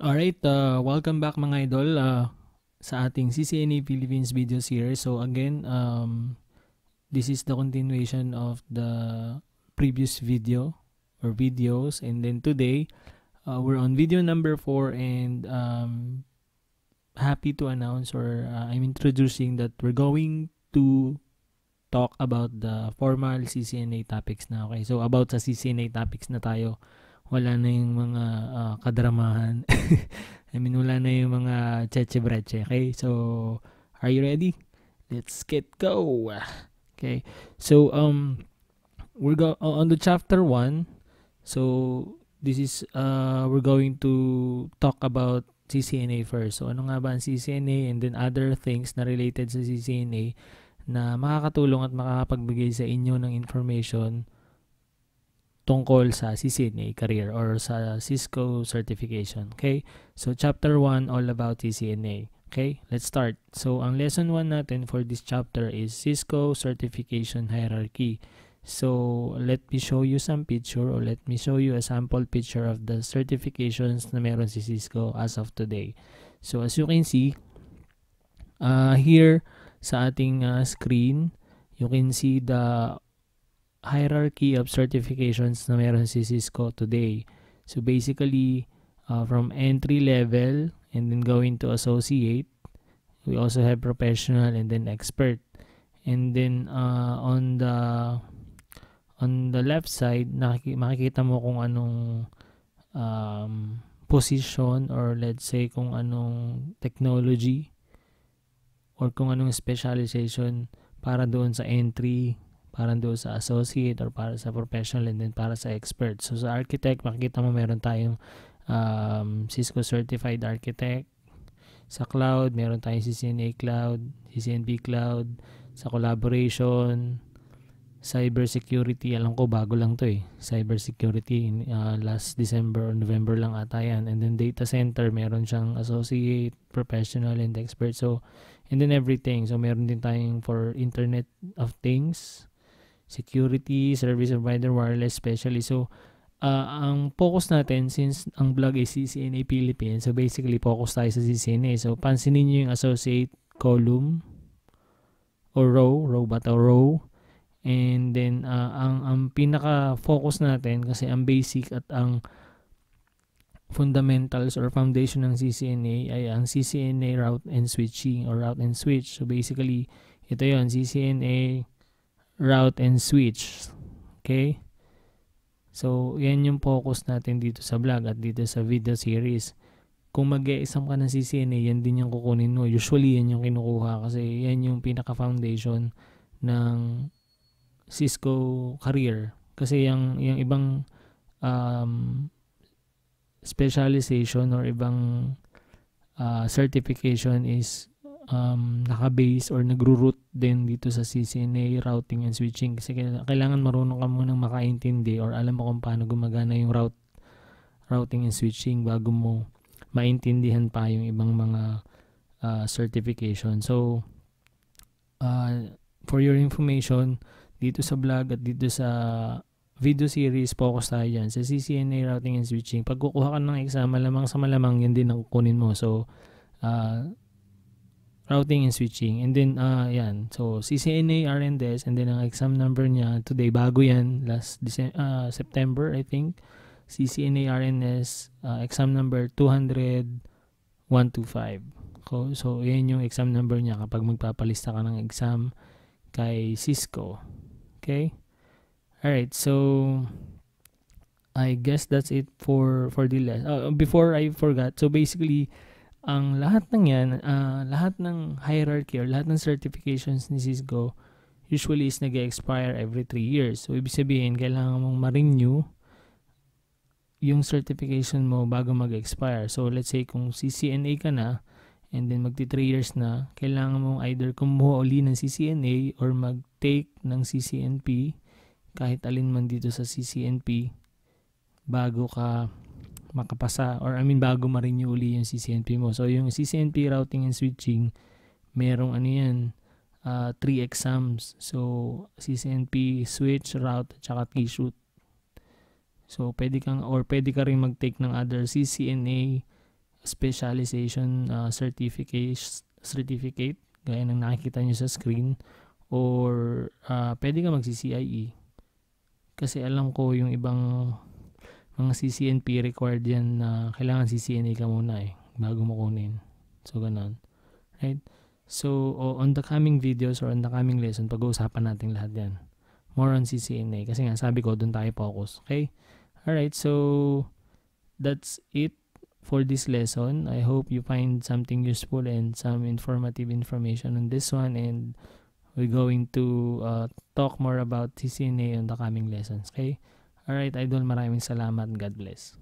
Alright, uh, welcome back mga idol uh, sa ating CCNA Philippines video series. So again, um, this is the continuation of the previous video or videos and then today uh, we're on video number 4 and um, happy to announce or uh, I'm introducing that we're going to talk about the formal CCNA topics na. Okay, so about sa CCNA topics na tayo wala na yung mga uh, kadramahan. I mean, wala na yung mga cheche-breche. Okay, so, are you ready? Let's get go! Okay, so, um, we're go on the chapter 1. So, this is, uh, we're going to talk about CCNA first. So, ano nga ba ang CCNA and then other things na related sa CCNA na makakatulong at makakapagbigay sa inyo ng information tungkol sa CCNA career or sa Cisco certification. Okay? So, chapter 1 all about CCNA. Okay? Let's start. So, ang lesson 1 natin for this chapter is Cisco certification hierarchy. So, let me show you some picture or let me show you a sample picture of the certifications na meron si Cisco as of today. So, as you can see, uh, here sa ating uh, screen, you can see the hierarchy of certifications na meron si Cisco today. So basically, uh, from entry level and then going to associate, we also have professional and then expert. And then uh, on the on the left side, makikita mo kung anong um, position or let's say kung anong technology or kung anong specialization para doon sa entry para doon sa associate or para sa professional and then para sa expert. So sa architect, makikita mo meron tayong um, Cisco Certified Architect. Sa cloud, meron tayong CCNA Cloud, CCNP Cloud. Sa collaboration, cyber security, alam ko bago lang to eh. Cyber security, uh, last December or November lang ata yan. And then data center, meron siyang associate, professional, and expert. So, and then everything. So, meron din tayong for Internet of Things, security, service provider, wireless specialist. So, uh, ang focus natin since ang blog is CCNA Philippines, so basically focus tayo sa CCNA. So, pansinin niyo yung associate column or row, row ba to row. And then, uh, ang, ang pinaka-focus natin kasi ang basic at ang fundamentals or foundation ng CCNA ay ang CCNA route and switching or route and switch. So basically, ito yon CCNA route and switch. Okay? So, yan yung focus natin dito sa vlog at dito sa video series. Kung mag-e-exam ka ng CCNA, yan din yung kukunin mo. Usually, yan yung kinukuha kasi yan yung pinaka-foundation ng Cisco career. Kasi yung, yung ibang um, specialization or ibang uh, certification is um, naka-base or nagro-root din dito sa CCNA routing and switching kasi kailangan marunong ka munang makaintindi or alam mo kung paano gumagana yung route routing and switching bago mo maintindihan pa yung ibang mga uh, certification. So, uh, for your information, dito sa vlog at dito sa video series, focus tayo dyan sa CCNA routing and switching. Pag kukuha ka ng exam, malamang sa malamang yun din ang kukunin mo. So, uh, routing and switching. And then, uh, yan. So, CCNA, RNDS, and then ang exam number niya, today, bago yan, last Dece- uh, September, I think. CCNA, RNS, uh, exam number 200-125. So, so, yan yung exam number niya kapag magpapalista ka ng exam kay Cisco. Okay? Alright, so, I guess that's it for for the last. Uh, before I forgot, so basically, ang lahat ng yan, uh, lahat ng hierarchy or lahat ng certifications ni Cisco usually is nag expire every 3 years. So, ibig sabihin, kailangan mong ma-renew yung certification mo bago mag-expire. So, let's say kung CCNA ka na, and then magti 3 years na, kailangan mong either kumuha uli ng CCNA or mag-take ng CCNP, kahit alin man dito sa CCNP, bago ka makapasa or I mean bago ma-renew uli yung CCNP mo. So yung CCNP routing and switching, merong ano yan, uh, three exams. So CCNP switch, route, at saka T-shoot. So pwede kang or pwede ka rin mag-take ng other CCNA specialization uh, certificate certificate gaya ng nakikita nyo sa screen or uh, pwede ka magsi-CIE kasi alam ko yung ibang mga CCNP required yan na kailangan CCNA ka muna eh bago mo kunin. So ganun. Right? So on the coming videos or on the coming lesson pag-uusapan natin lahat yan. More on CCNA kasi nga sabi ko doon tayo focus. Okay? Alright so that's it for this lesson. I hope you find something useful and some informative information on this one. And we're going to uh, talk more about CCNA on the coming lessons. Okay? Alright, Idol, maraming salamat. God bless.